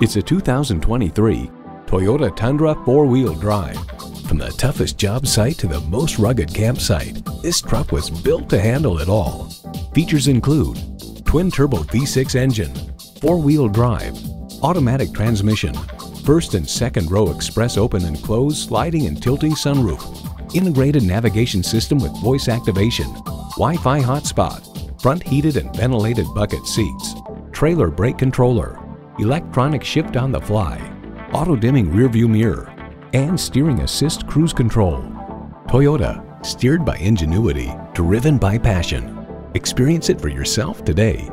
It's a 2023 Toyota Tundra four-wheel drive. From the toughest job site to the most rugged campsite, this truck was built to handle it all. Features include twin-turbo V6 engine, four-wheel drive, automatic transmission, first and second row express open and close sliding and tilting sunroof, integrated navigation system with voice activation, Wi-Fi hotspot, front heated and ventilated bucket seats, trailer brake controller, electronic shift on the fly, auto-dimming rearview mirror, and steering assist cruise control. Toyota, steered by ingenuity, driven by passion. Experience it for yourself today.